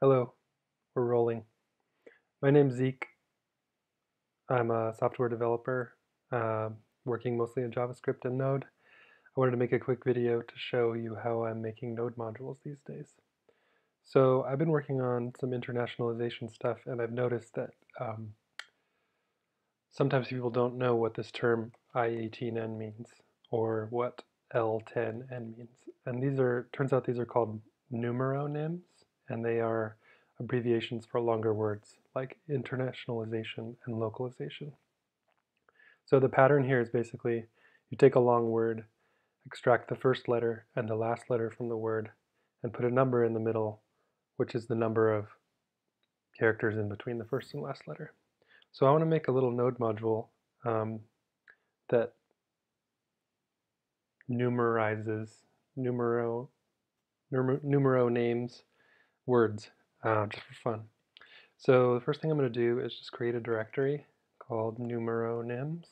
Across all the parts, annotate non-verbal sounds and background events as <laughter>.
Hello, we're rolling. My name's Zeke. I'm a software developer uh, working mostly in JavaScript and Node. I wanted to make a quick video to show you how I'm making Node modules these days. So I've been working on some internationalization stuff and I've noticed that um, sometimes people don't know what this term I18N means or what L10N means. And these are, turns out these are called numeronyms and they are abbreviations for longer words like internationalization and localization. So the pattern here is basically you take a long word, extract the first letter and the last letter from the word, and put a number in the middle, which is the number of characters in between the first and last letter. So I want to make a little node module um, that numerizes numero, numero, numero names words uh, just for fun. So the first thing I'm going to do is just create a directory called numeronyms.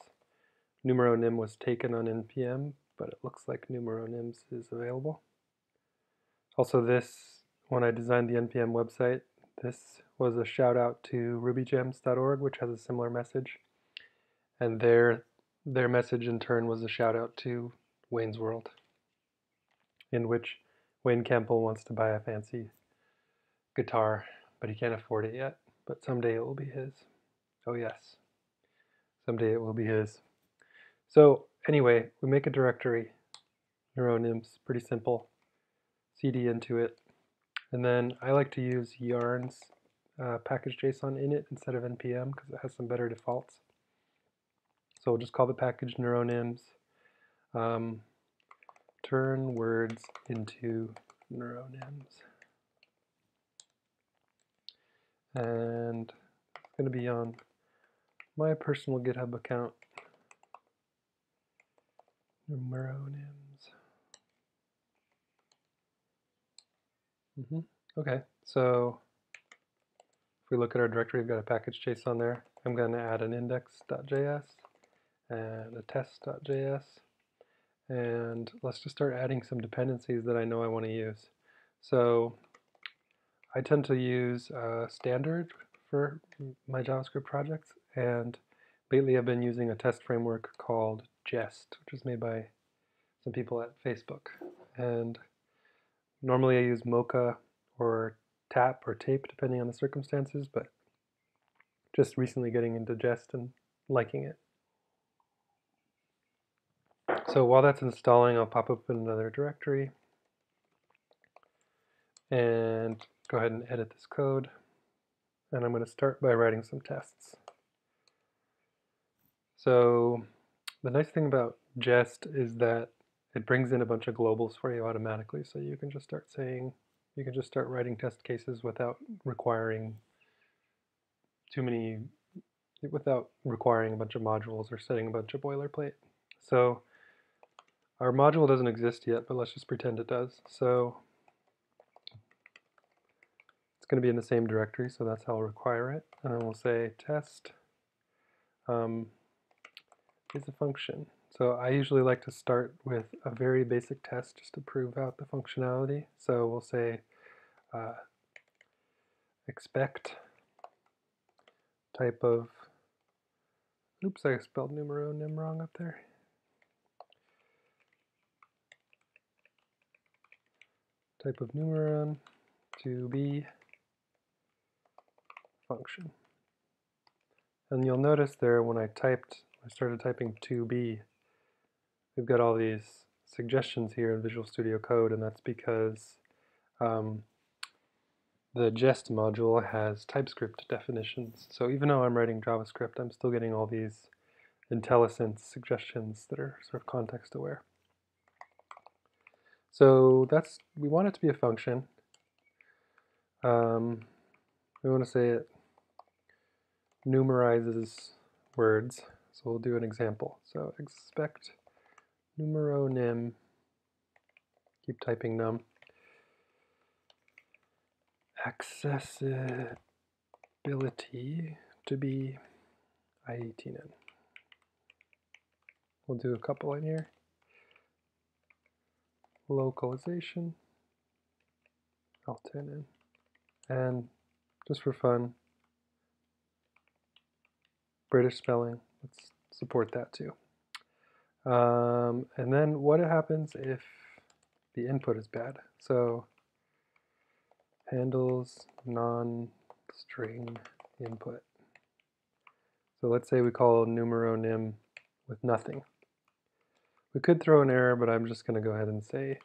Numeronym was taken on npm, but it looks like numeronyms is available. Also this, when I designed the npm website, this was a shout out to rubygems.org, which has a similar message. And their, their message in turn was a shout out to Wayne's World, in which Wayne Campbell wants to buy a fancy guitar, but he can't afford it yet. But someday it will be his. Oh yes, someday it will be his. So anyway, we make a directory, numeronyms, pretty simple. cd into it. And then I like to use yarn's uh, package JSON in it instead of npm because it has some better defaults. So we'll just call the package numeronyms. Um, turn words into numeronyms. And it's going to be on my personal GitHub account. Numeronyms. Mm -hmm. Okay, so if we look at our directory, we've got a package JSON there. I'm going to add an index.js and a test.js. And let's just start adding some dependencies that I know I want to use. So I tend to use uh, standard for my JavaScript projects, and lately I've been using a test framework called Jest, which is made by some people at Facebook. And normally I use Mocha or Tap or Tape, depending on the circumstances, but just recently getting into Jest and liking it. So while that's installing, I'll pop up another directory. And go ahead and edit this code. And I'm going to start by writing some tests. So the nice thing about Jest is that it brings in a bunch of globals for you automatically. So you can just start saying, you can just start writing test cases without requiring too many, without requiring a bunch of modules or setting a bunch of boilerplate. So our module doesn't exist yet, but let's just pretend it does. So it's going to be in the same directory, so that's how I'll require it. And then we'll say test um, is a function. So I usually like to start with a very basic test just to prove out the functionality. So we'll say uh, expect type of, oops, I spelled numeronym wrong up there. Type of numeron to be function. And you'll notice there when I typed, I started typing 2b, we've got all these suggestions here in Visual Studio Code, and that's because um, the Jest module has TypeScript definitions. So even though I'm writing JavaScript, I'm still getting all these IntelliSense suggestions that are sort of context aware. So that's, we want it to be a function. Um, we want to say it numerizes words. So we'll do an example. So expect numeronym, keep typing num, accessibility to be I18N. We'll do a couple in here. Localization, L10N, And just for fun, British spelling, let's support that too. Um, and then what happens if the input is bad? So handles non-string input. So let's say we call numeronym with nothing. We could throw an error, but I'm just going to go ahead and say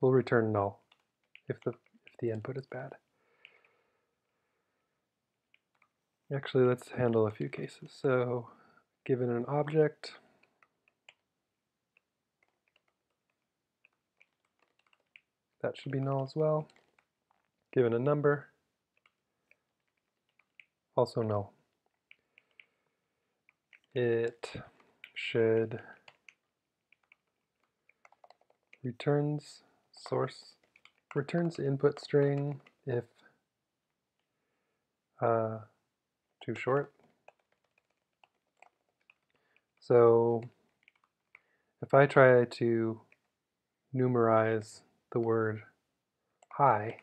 we'll return null if the if the input is bad. Actually, let's handle a few cases. So given an object, that should be null as well. Given a number, also null. It should returns source returns input string if uh, too short. So if I try to numerize the word hi,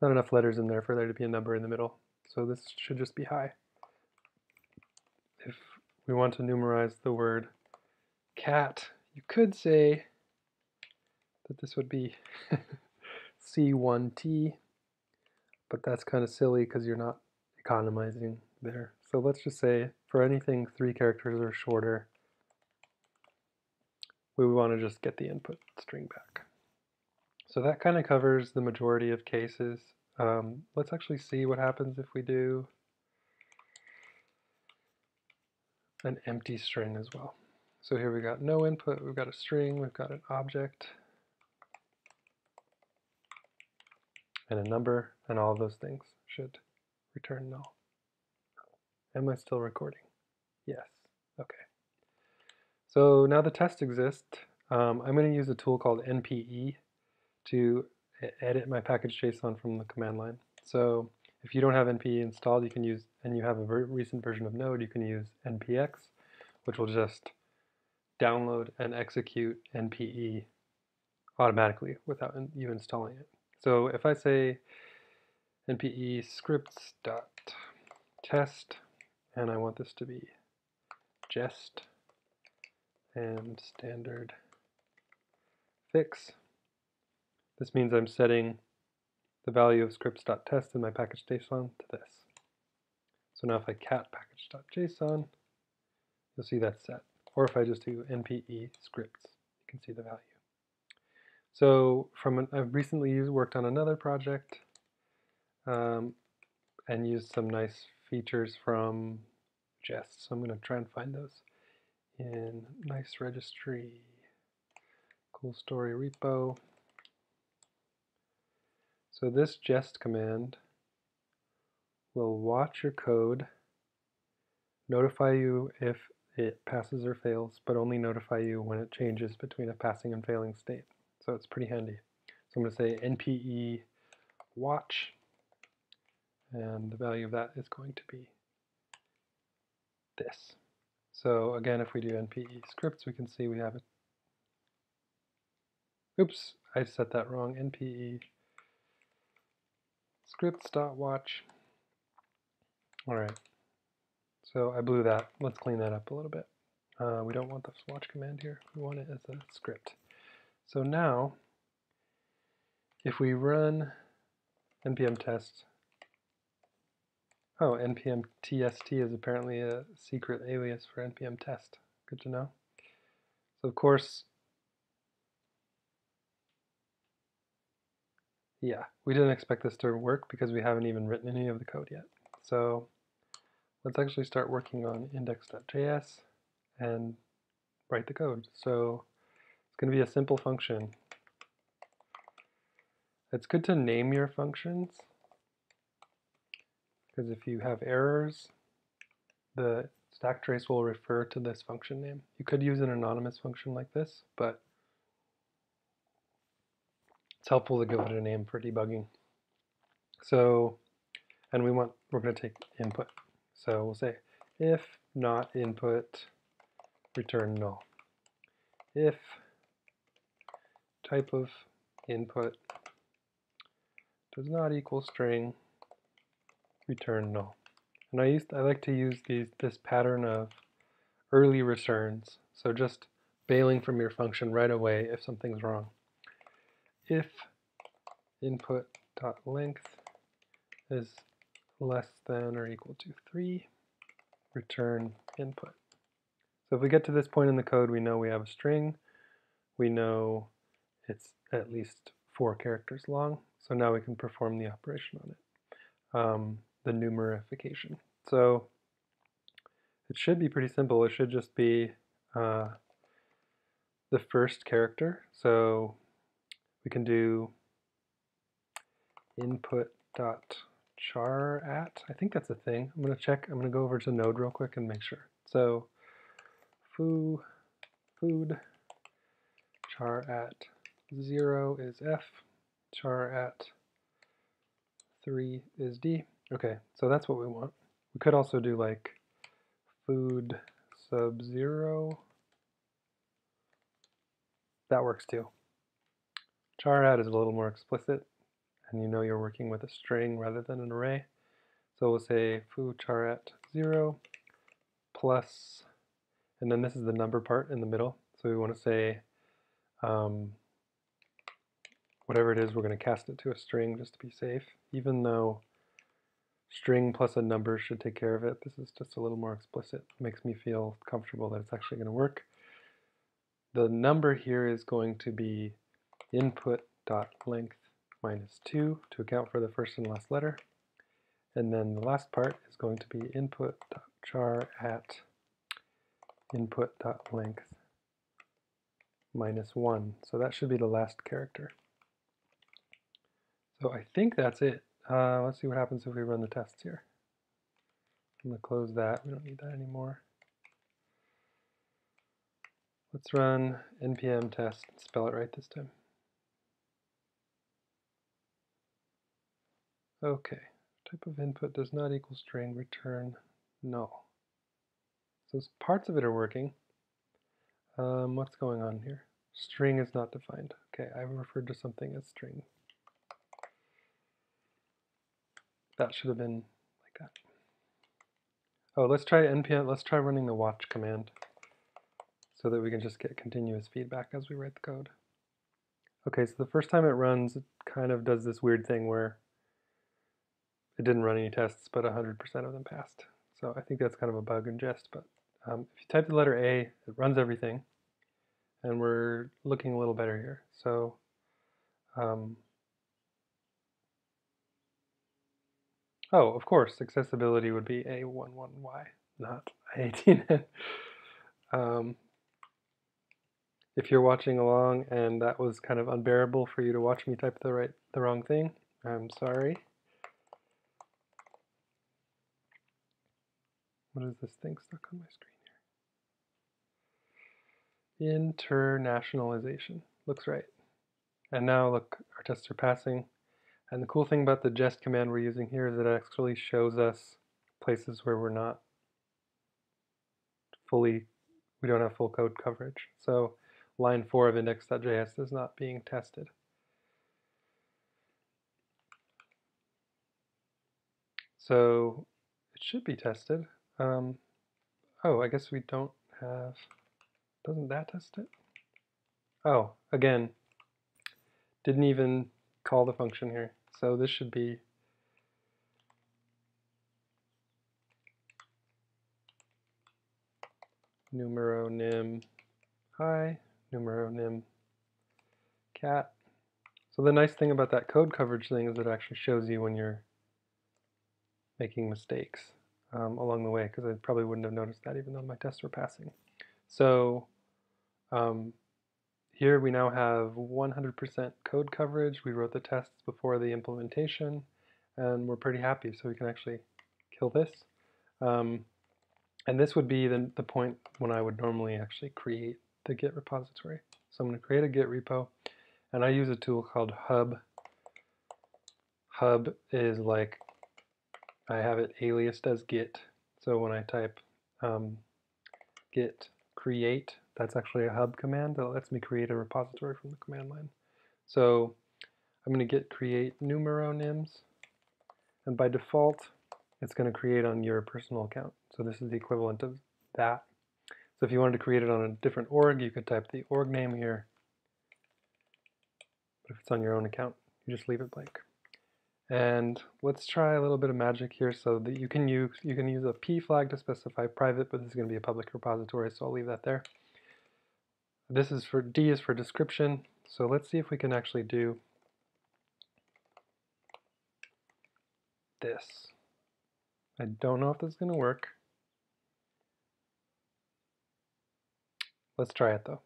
there's not enough letters in there for there to be a number in the middle. So this should just be hi. If we want to numerize the word cat, you could say that this would be <laughs> C1T, but that's kind of silly because you're not economizing there. So let's just say for anything three characters or shorter, we want to just get the input string back. So that kind of covers the majority of cases. Um, let's actually see what happens if we do an empty string as well. So here we got no input, we've got a string, we've got an object, and a number, and all those things should return null. Am I still recording? Yes. Okay. So now the test exists. Um, I'm going to use a tool called NPE to edit my package JSON from the command line. So if you don't have NPE installed, you can use, and you have a very recent version of Node, you can use NPX, which will just download and execute NPE automatically without you installing it. So if I say npe scripts dot test and I want this to be jest and standard fix. This means I'm setting the value of scripts.test in my package.json to this. So now if I cat package.json, you'll see that's set. Or if I just do npe scripts, you can see the value. So from an, I've recently used, worked on another project um, and used some nice features from Jest. So I'm going to try and find those in nice registry, cool story repo. So this jest command will watch your code, notify you if it passes or fails, but only notify you when it changes between a passing and failing state. So it's pretty handy. So I'm going to say npe watch, and the value of that is going to be this. So again, if we do npe scripts, we can see we have it. Oops, I set that wrong. npe scripts.watch. All right. So I blew that. Let's clean that up a little bit. Uh, we don't want the watch command here. We want it as a script. So now, if we run npm test Oh, npm tst is apparently a secret alias for npm test. Good to know. So of course, yeah, we didn't expect this to work because we haven't even written any of the code yet. So let's actually start working on index.js and write the code. So it's going to be a simple function. It's good to name your functions because if you have errors, the stack trace will refer to this function name. You could use an anonymous function like this, but it's helpful to give it a name for debugging. So, and we want, we're going to take input. So we'll say if not input, return null. If type of input does not equal string, return null. And I used I like to use these this pattern of early returns. So just bailing from your function right away if something's wrong. If input dot length is less than or equal to 3, return input. So if we get to this point in the code, we know we have a string. We know it's at least four characters long. So now we can perform the operation on it, um, the numerification. So it should be pretty simple. It should just be uh, the first character. So we can do input dot char at. I think that's a thing. I'm going to check. I'm going to go over to Node real quick and make sure. So foo, food char at 0 is f, char at 3 is d. Okay, so that's what we want. We could also do like food sub 0. That works too. Char at is a little more explicit and you know you're working with a string rather than an array. So we'll say foo charet 0 plus, and then this is the number part in the middle. So we want to say um, whatever it is, we're going to cast it to a string just to be safe. Even though string plus a number should take care of it, this is just a little more explicit. It makes me feel comfortable that it's actually going to work. The number here is going to be input dot length minus 2 to account for the first and last letter. And then the last part is going to be input.char at input.length minus 1. So that should be the last character. So I think that's it. Uh, let's see what happens if we run the tests here. I'm going to close that. We don't need that anymore. Let's run npm test, spell it right this time. Okay, type of input does not equal string, return null. So parts of it are working. Um, what's going on here? String is not defined. Okay, I referred to something as string. That should have been like that. Oh, let's try npm, let's try running the watch command so that we can just get continuous feedback as we write the code. Okay, so the first time it runs, it kind of does this weird thing where it didn't run any tests, but 100% of them passed. So I think that's kind of a bug in jest, but um, if you type the letter A, it runs everything. And we're looking a little better here. So um, oh, of course, accessibility would be A11Y, not <laughs> A18N. um, if you're watching along and that was kind of unbearable for you to watch me type the right the wrong thing, I'm sorry. What is this thing stuck on my screen here? Internationalization. Looks right. And now look, our tests are passing. And the cool thing about the jest command we're using here is it actually shows us places where we're not fully, we don't have full code coverage. So line 4 of index.js is not being tested. So it should be tested. Um, oh, I guess we don't have, doesn't that test it? Oh, again, didn't even call the function here. So this should be numeronym hi, numeronym cat. So the nice thing about that code coverage thing is it actually shows you when you're making mistakes um, along the way because I probably wouldn't have noticed that even though my tests were passing. So um, here we now have 100% code coverage. We wrote the tests before the implementation and we're pretty happy so we can actually kill this. Um, and this would be the, the point when I would normally actually create the Git repository. So I'm going to create a Git repo and I use a tool called Hub. Hub is like I have it aliased as git. So when I type um, git create, that's actually a hub command that lets me create a repository from the command line. So I'm going to git create numeronyms, and by default, it's going to create on your personal account. So this is the equivalent of that. So if you wanted to create it on a different org, you could type the org name here. But if it's on your own account, you just leave it blank. And let's try a little bit of magic here so that you can use you can use a p flag to specify private, but this is going to be a public repository, so I'll leave that there. This is for D is for description. So let's see if we can actually do this. I don't know if this is going to work. Let's try it though.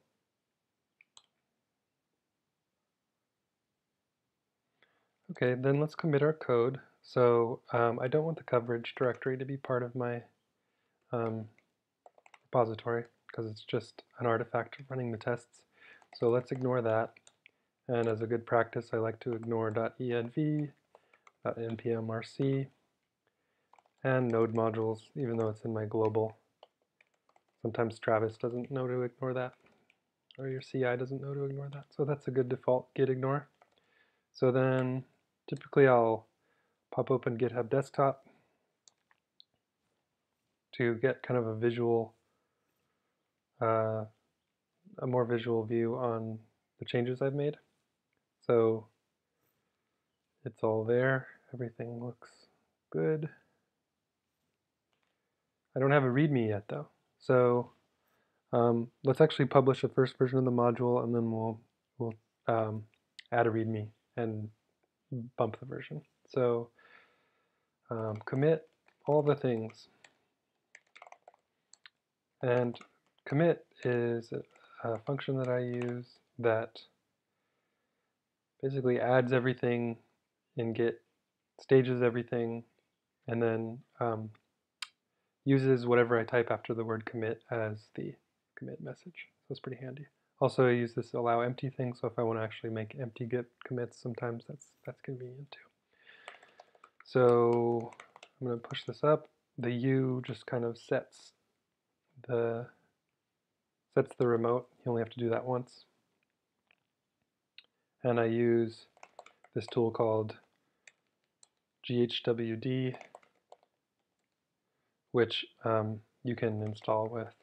Okay, then let's commit our code. So um, I don't want the coverage directory to be part of my um, repository because it's just an artifact running the tests. So let's ignore that. And as a good practice, I like to ignore .env, .npmrc, and node modules, even though it's in my global. Sometimes Travis doesn't know to ignore that, or your CI doesn't know to ignore that. So that's a good default git ignore. So then typically I'll pop open GitHub Desktop to get kind of a visual, uh, a more visual view on the changes I've made. So it's all there. Everything looks good. I don't have a README yet though. So um, let's actually publish the first version of the module and then we'll, we'll um, add a README and bump the version. So um, commit all the things. And commit is a function that I use that basically adds everything in Git, stages everything, and then um, uses whatever I type after the word commit as the commit message. So it's pretty handy. Also, I use this allow empty thing, so if I want to actually make empty git commits, sometimes that's that's convenient too. So I'm going to push this up. The U just kind of sets the sets the remote. You only have to do that once. And I use this tool called GHWD, which um, you can install with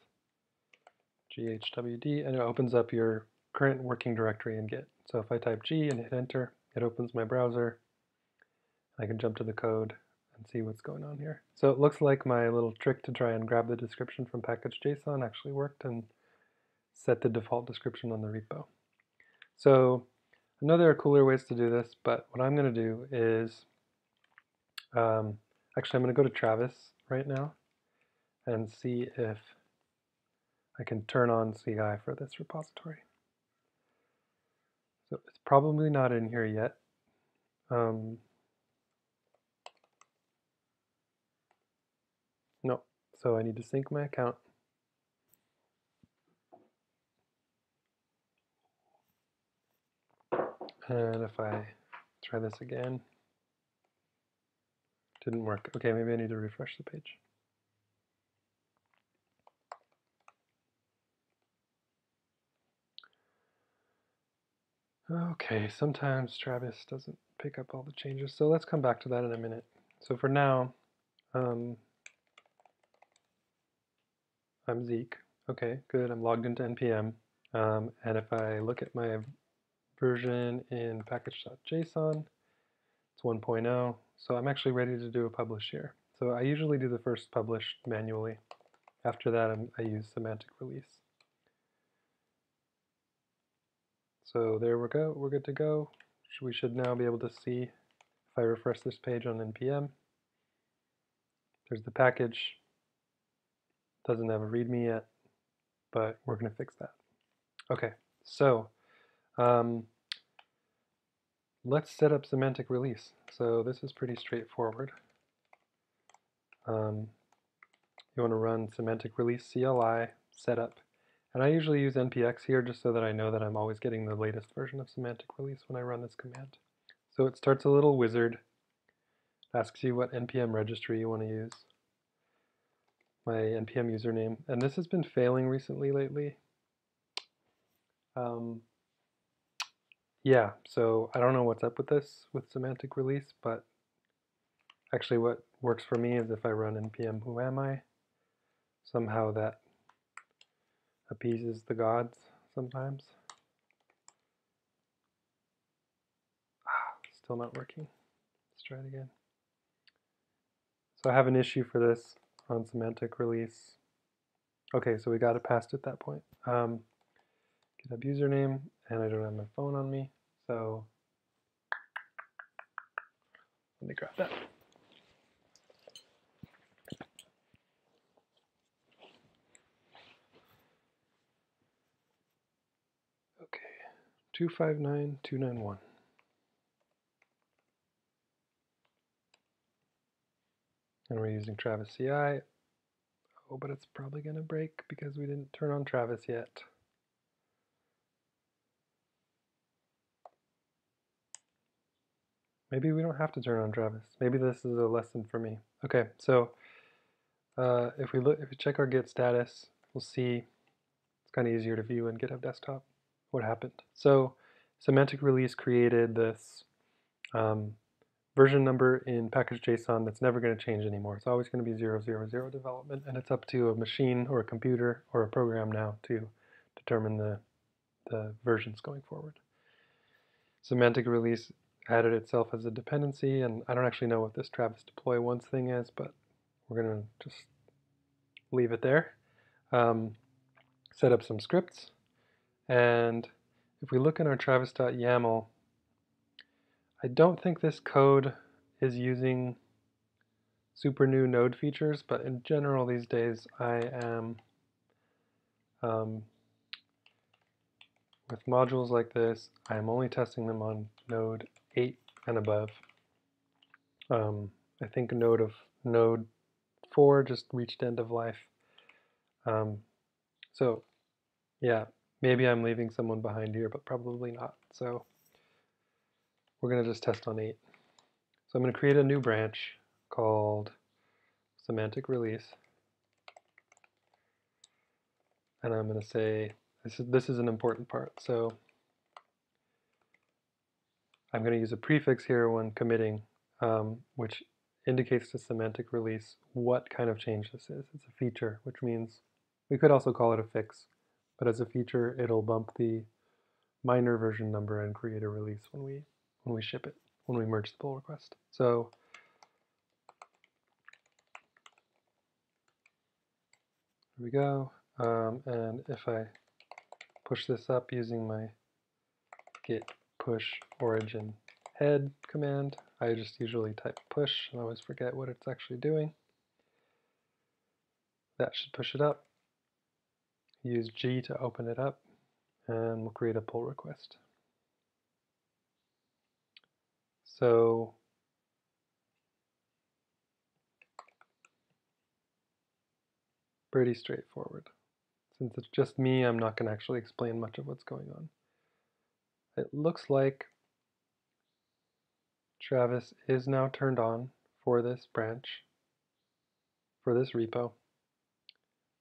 GHWD, and it opens up your current working directory in Git. So if I type G and hit enter, it opens my browser. I can jump to the code and see what's going on here. So it looks like my little trick to try and grab the description from package.json actually worked and set the default description on the repo. So I know there are cooler ways to do this, but what I'm going to do is, um, actually I'm going to go to Travis right now and see if I can turn on CI for this repository. So it's probably not in here yet. Um, no, so I need to sync my account. And if I try this again, didn't work. Okay, maybe I need to refresh the page. Okay, sometimes Travis doesn't pick up all the changes, so let's come back to that in a minute. So for now, um, I'm Zeke. Okay, good. I'm logged into NPM. Um, and if I look at my version in package.json, it's 1.0. So I'm actually ready to do a publish here. So I usually do the first publish manually. After that, I'm, I use semantic release. So there we go, we're good to go. We should now be able to see if I refresh this page on NPM. There's the package. Doesn't have a README yet, but we're going to fix that. Okay, so um, let's set up semantic release. So this is pretty straightforward. Um, you want to run semantic release CLI setup and I usually use npx here just so that I know that I'm always getting the latest version of semantic release when I run this command. So it starts a little wizard, asks you what npm registry you want to use, my npm username, and this has been failing recently lately. Um, yeah, so I don't know what's up with this with semantic release, but actually what works for me is if I run npm who am I, somehow that appeases the gods sometimes. Ah, <sighs> still not working. Let's try it again. So I have an issue for this on semantic release. Okay, so we got it past at that point. Um, GitHub username, and I don't have my phone on me. So let me grab that. Okay, 259291. And we're using Travis CI. Oh, but it's probably going to break because we didn't turn on Travis yet. Maybe we don't have to turn on Travis. Maybe this is a lesson for me. Okay, so uh, if we look, if we check our Git status, we'll see it's kind of easier to view in GitHub Desktop what happened. So semantic release created this um, version number in package.json that's never going to change anymore. It's always going to be 000 development, and it's up to a machine or a computer or a program now to determine the, the versions going forward. Semantic release added itself as a dependency, and I don't actually know what this Travis deploy once thing is, but we're to just leave it there. Um, set up some scripts, and if we look in our travis.yaml, I don't think this code is using super new node features, but in general these days I am um, with modules like this, I am only testing them on node 8 and above. Um, I think node of node 4 just reached end of life. Um, so yeah, maybe I'm leaving someone behind here, but probably not. So we're going to just test on 8. So I'm going to create a new branch called semantic release. And I'm going to say, this is, this is an important part. So I'm going to use a prefix here when committing, um, which indicates to semantic release what kind of change this is. It's a feature, which means we could also call it a fix, but as a feature, it'll bump the minor version number and create a release when we when we ship it, when we merge the pull request. So here we go. Um, and if I push this up using my git push origin head command. I just usually type push and always forget what it's actually doing. That should push it up. Use G to open it up and we'll create a pull request. So pretty straightforward. Since it's just me, I'm not going to actually explain much of what's going on. It looks like Travis is now turned on for this branch, for this repo.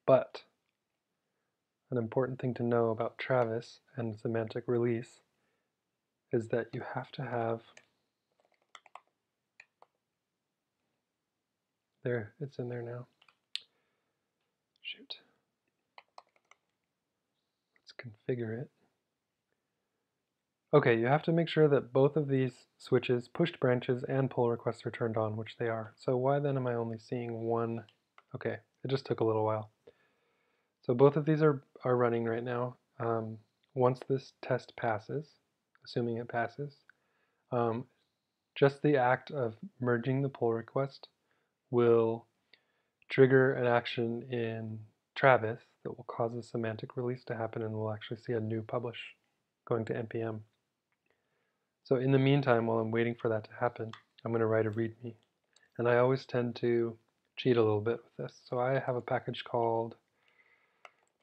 But an important thing to know about Travis and semantic release is that you have to have there, it's in there now. Shoot. Let's configure it. Okay, you have to make sure that both of these switches, pushed branches and pull requests are turned on, which they are. So why then am I only seeing one? Okay, it just took a little while. So both of these are, are running right now. Um, once this test passes, assuming it passes, um, just the act of merging the pull request will trigger an action in Travis that will cause a semantic release to happen and we'll actually see a new publish going to npm. So in the meantime, while I'm waiting for that to happen, I'm going to write a README. And I always tend to cheat a little bit with this. So I have a package called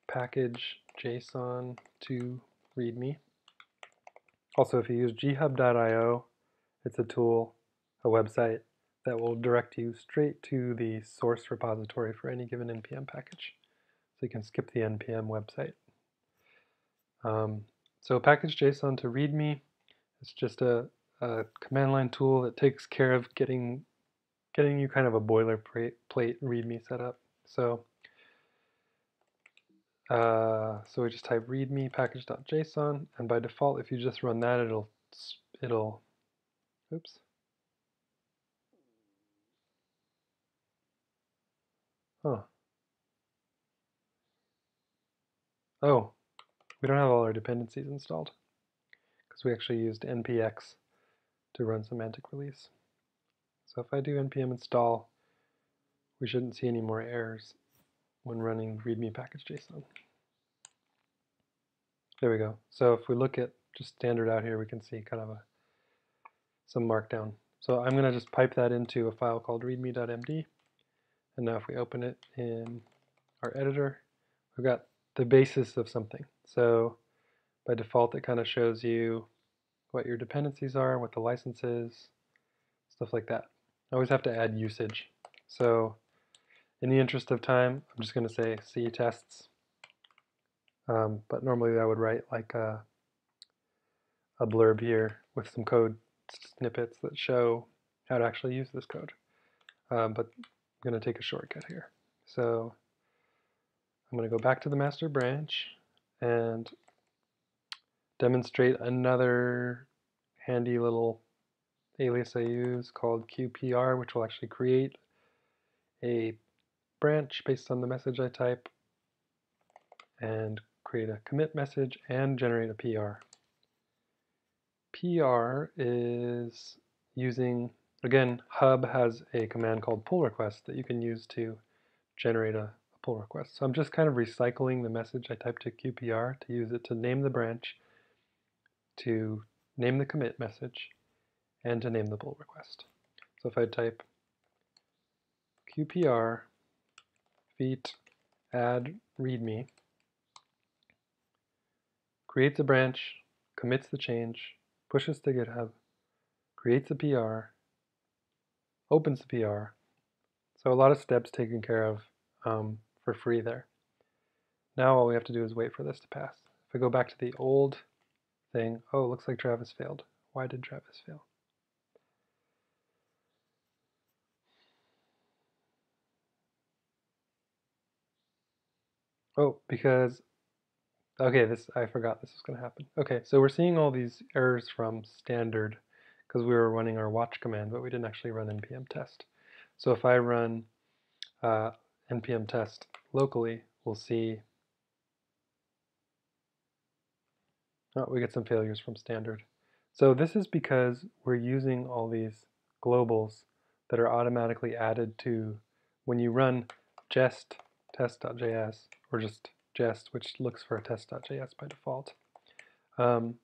package JSON to README. Also, if you use ghub.io, it's a tool, a website that will direct you straight to the source repository for any given NPM package. So you can skip the NPM website. Um, so package JSON to README It's just a, a command line tool that takes care of getting getting you kind of a boilerplate README setup. So, uh, so we just type README package.json, and by default, if you just run that, it'll it'll, oops. Huh. Oh, we don't have all our dependencies installed because we actually used npx to run semantic release. So if I do npm install, we shouldn't see any more errors when running readme package JSON. There we go. So if we look at just standard out here, we can see kind of a some markdown. So I'm going to just pipe that into a file called readme.md. And now if we open it in our editor, we've got the basis of something. So by default, it kind of shows you what your dependencies are, what the license is, stuff like that. I always have to add usage. So in the interest of time, I'm just going to say C tests. Um, but normally I would write like a, a blurb here with some code snippets that show how to actually use this code. Um, but I'm going to take a shortcut here. So I'm going to go back to the master branch and demonstrate another handy little alias I use called QPR, which will actually create a branch based on the message I type and create a commit message and generate a PR. PR is using, again, Hub has a command called pull request that you can use to generate a, pull request. So I'm just kind of recycling the message I typed to QPR to use it to name the branch, to name the commit message, and to name the pull request. So if I type QPR feat add readme, creates a branch, commits the change, pushes to GitHub, creates a PR, opens the PR. So a lot of steps taken care of um, for free there. Now all we have to do is wait for this to pass. If I go back to the old thing, oh, looks like Travis failed. Why did Travis fail? Oh, because Okay, this I forgot this was going to happen. Okay, so we're seeing all these errors from standard because we were running our watch command, but we didn't actually run npm test. So if I run uh, npm test locally, we'll see oh, we get some failures from standard. So this is because we're using all these globals that are automatically added to when you run jest test.js or just jest, which looks for a test.js by default. Um,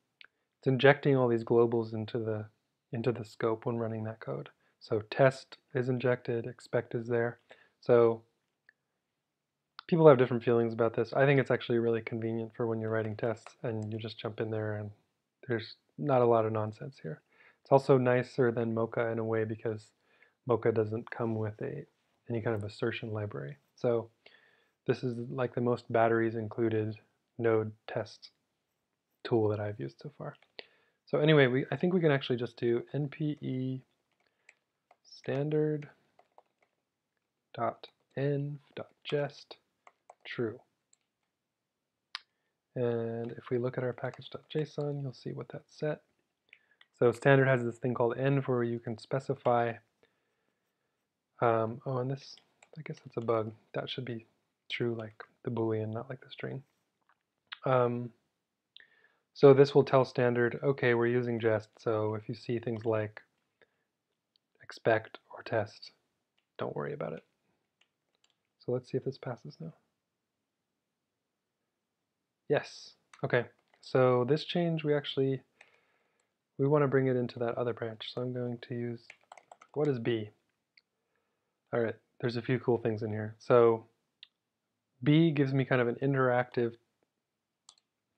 it's injecting all these globals into the into the scope when running that code. So test is injected, expect is there. So people have different feelings about this. I think it's actually really convenient for when you're writing tests and you just jump in there and there's not a lot of nonsense here. It's also nicer than Mocha in a way because Mocha doesn't come with a any kind of assertion library. So this is like the most batteries included node test tool that I've used so far. So anyway, we I think we can actually just do npe standard dot env dot jest true. And if we look at our package.json, you'll see what that's set. So standard has this thing called env where you can specify, um, oh, and this, I guess that's a bug. That should be true like the boolean, not like the string. Um, so this will tell standard, okay, we're using jest, so if you see things like expect or test, don't worry about it. So let's see if this passes now. Yes, okay. So this change, we actually, we want to bring it into that other branch. So I'm going to use, what is B? All right, there's a few cool things in here. So B gives me kind of an interactive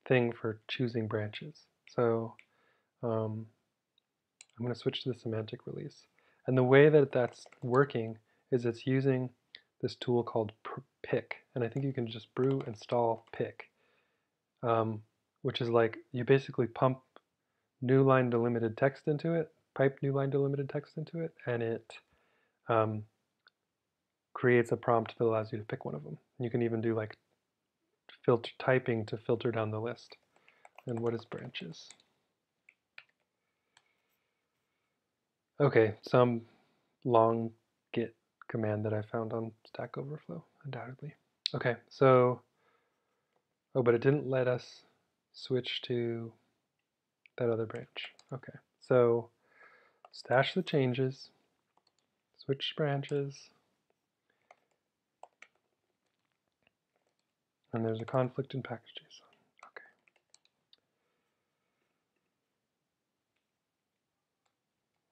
thing for choosing branches. So um, I'm going to switch to the semantic release. And the way that that's working is it's using this tool called pick. And I think you can just brew install pick, um, which is like you basically pump new line delimited text into it, pipe new line delimited text into it, and it um, creates a prompt that allows you to pick one of them. You can even do like filter typing to filter down the list. And what is branches? Okay, some long git command that I found on Stack Overflow, undoubtedly. Okay, so, oh, but it didn't let us switch to that other branch. Okay, so stash the changes, switch branches, and there's a conflict in package.json. Okay.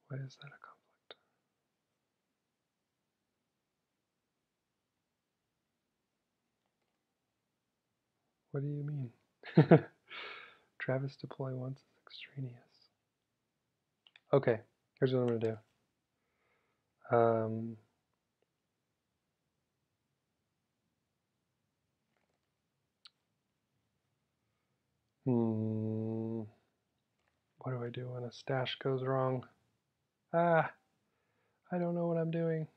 Why is that a conflict? What do you mean? <laughs> Travis deploy once is extraneous. Okay, here's what I'm going to do. Um, hmm, what do I do when a stash goes wrong? Ah, I don't know what I'm doing.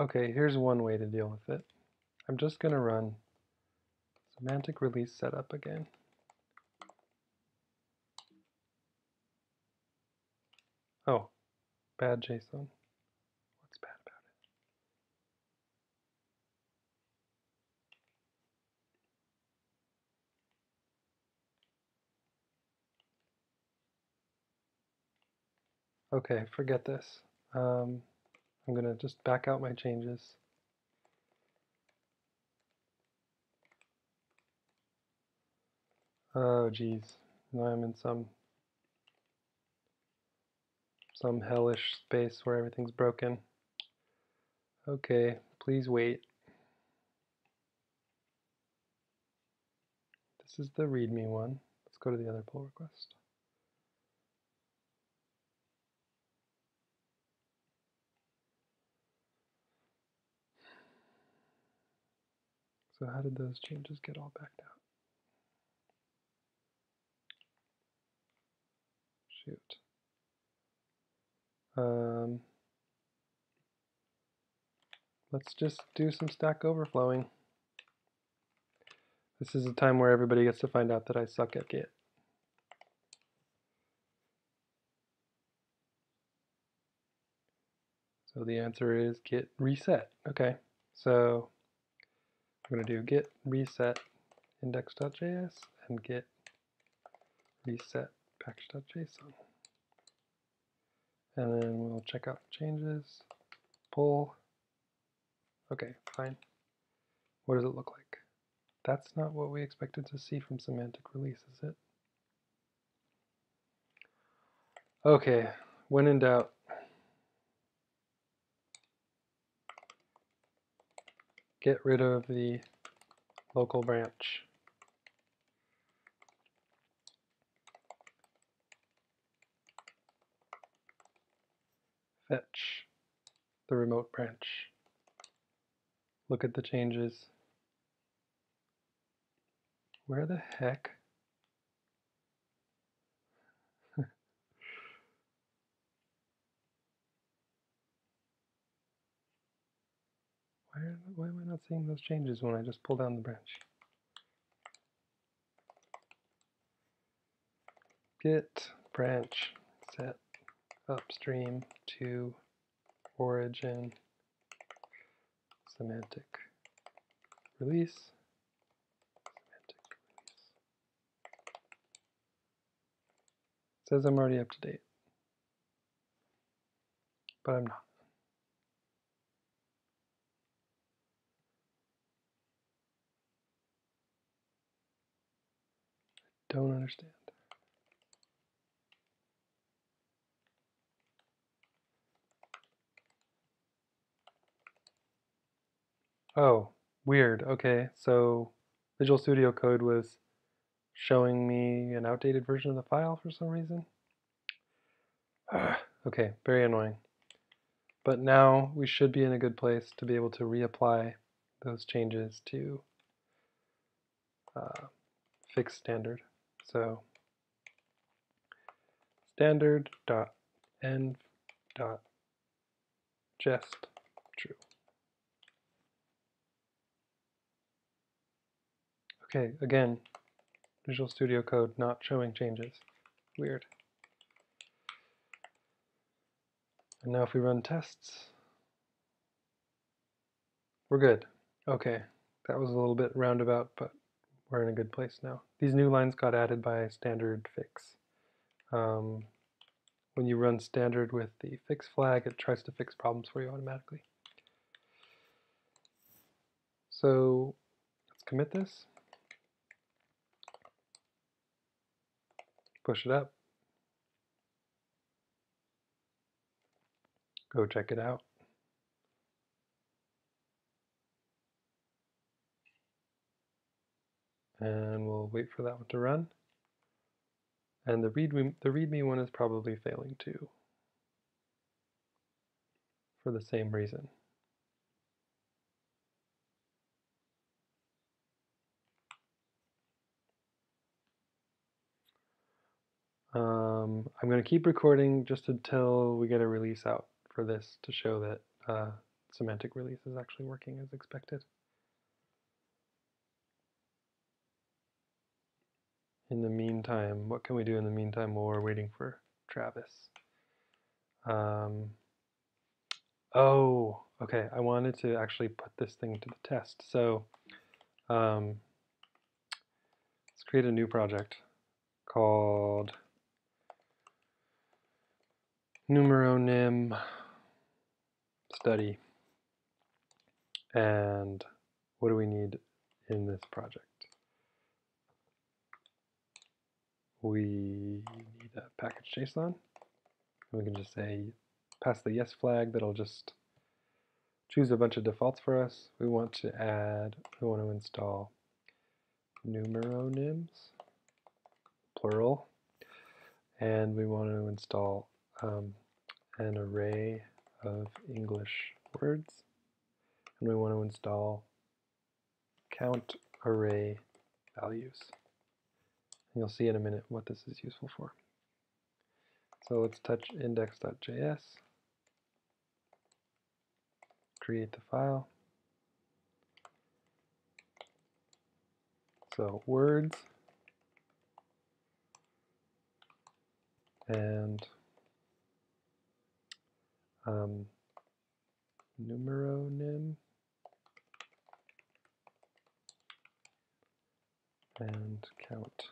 Okay, here's one way to deal with it. I'm just going to run semantic release setup again. Oh, bad JSON. What's bad about it? Okay, forget this. Um, I'm going to just back out my changes. Oh, geez. Now I'm in some some hellish space where everything's broken. Okay, please wait. This is the README one. Let's go to the other pull request. So how did those changes get all backed out? Shoot. Um, let's just do some stack overflowing. This is a time where everybody gets to find out that I suck at Git. So the answer is git reset. Okay, so I'm going to do git reset index.js and git reset package.json. And then we'll check out changes, pull. Okay, fine. What does it look like? That's not what we expected to see from semantic release, is it? Okay, when in doubt, get rid of the local branch. Fetch the remote branch. Look at the changes. Where the heck? Why, why am I not seeing those changes when I just pull down the branch? Git branch set upstream to origin semantic release. Semantic release. It says I'm already up to date, but I'm not. Don't understand. Oh, weird. Okay, so Visual Studio Code was showing me an outdated version of the file for some reason. <sighs> okay, very annoying. But now we should be in a good place to be able to reapply those changes to uh, fixed standard. So standard dot env dot jest true. Okay, again, Visual Studio Code not showing changes. Weird. And now if we run tests, we're good. Okay, that was a little bit roundabout, but we're in a good place now. These new lines got added by standard fix. Um, when you run standard with the fix flag, it tries to fix problems for you automatically. So let's commit this. Push it up. Go check it out. And we'll wait for that one to run. And the readme, the readme one is probably failing too, for the same reason. Um, I'm going to keep recording just until we get a release out for this to show that uh, semantic release is actually working as expected. In the meantime, what can we do in the meantime while we're waiting for Travis? Um, oh, okay. I wanted to actually put this thing to the test. So um, let's create a new project called Numero numeronym study. And what do we need in this project? We need a package JSON. And We can just say, pass the yes flag that'll just choose a bunch of defaults for us. We want to add, we want to install numeronyms, plural, and we want to install um, an array of English words, and we want to install count array values. You'll see in a minute what this is useful for. So let's touch index.js, create the file. So words and um, numeronym and count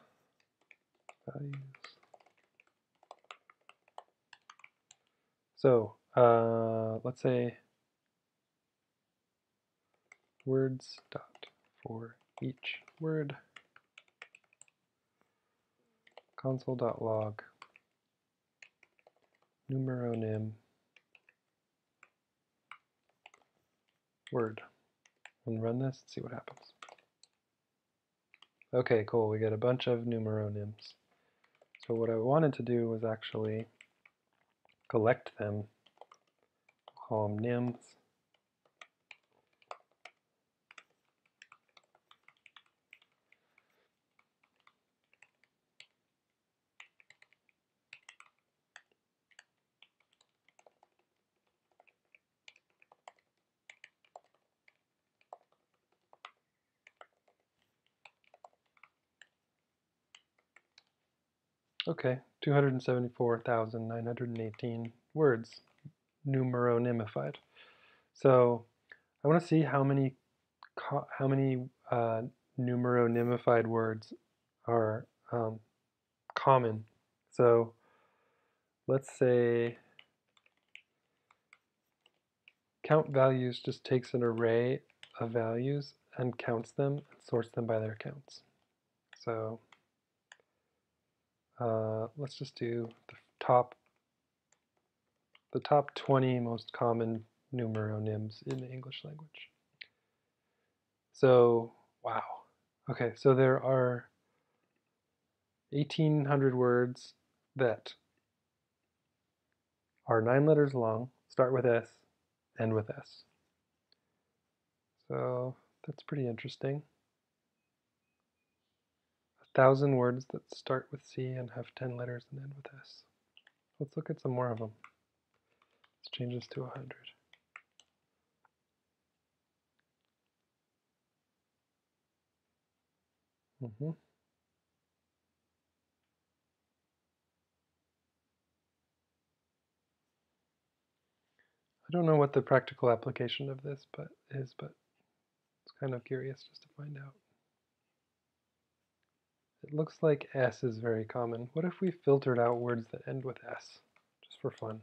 values. So uh, let's say words dot for each word console.log numeronym word and run this and see what happens. Okay, cool. We get a bunch of numeronyms. So what I wanted to do was actually collect them, call them nyms, Okay, 274,918 words numeronymified. So I want to see how many how many uh, numeronymified words are um, common. So let's say count values just takes an array of values and counts them and sorts them by their counts. So uh, let's just do the top the top 20 most common numeronyms in the English language. So, wow. Okay, so there are 1,800 words that are nine letters long, start with S, end with S. So that's pretty interesting. Thousand words that start with C and have 10 letters and end with S. Let's look at some more of them. Let's change this to 100. Mm -hmm. I don't know what the practical application of this but is, but it's kind of curious just to find out. It looks like S is very common. What if we filtered out words that end with S, just for fun?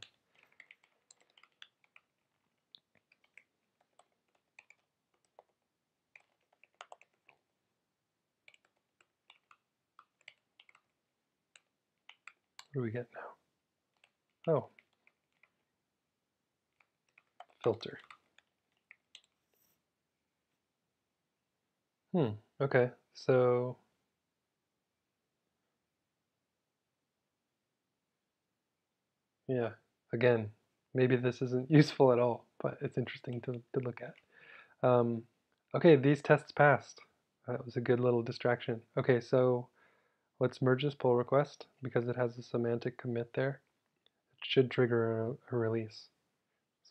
What do we get now? Oh. Filter. Hmm, okay, so yeah, again, maybe this isn't <laughs> useful at all, but it's interesting to, to look at. Um, okay, these tests passed. That was a good little distraction. Okay, so Let's merge this pull request because it has a semantic commit there. It should trigger a, a release.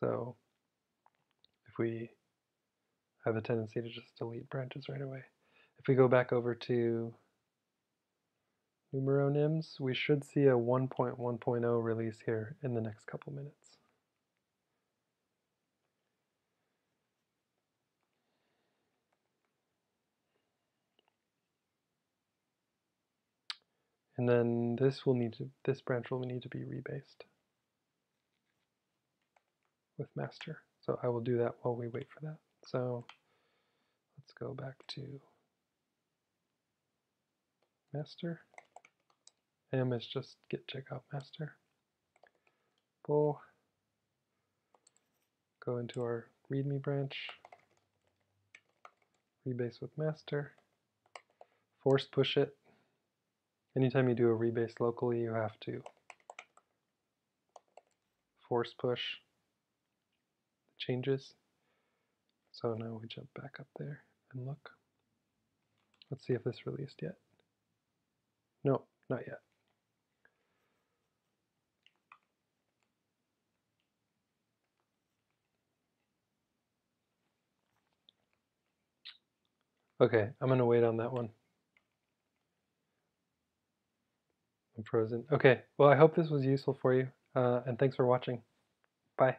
So if we have a tendency to just delete branches right away. If we go back over to numeronyms, we should see a 1.1.0 release here in the next couple minutes. And then this will need to, this branch will need to be rebased with master. So I will do that while we wait for that. So let's go back to master. M is just git checkout master. Pull. Go into our README branch. Rebase with master. Force push it Anytime you do a rebase locally, you have to force push the changes. So now we jump back up there and look. Let's see if this released yet. No, not yet. Okay, I'm going to wait on that one. I'm frozen. Okay, well, I hope this was useful for you, uh, and thanks for watching. Bye.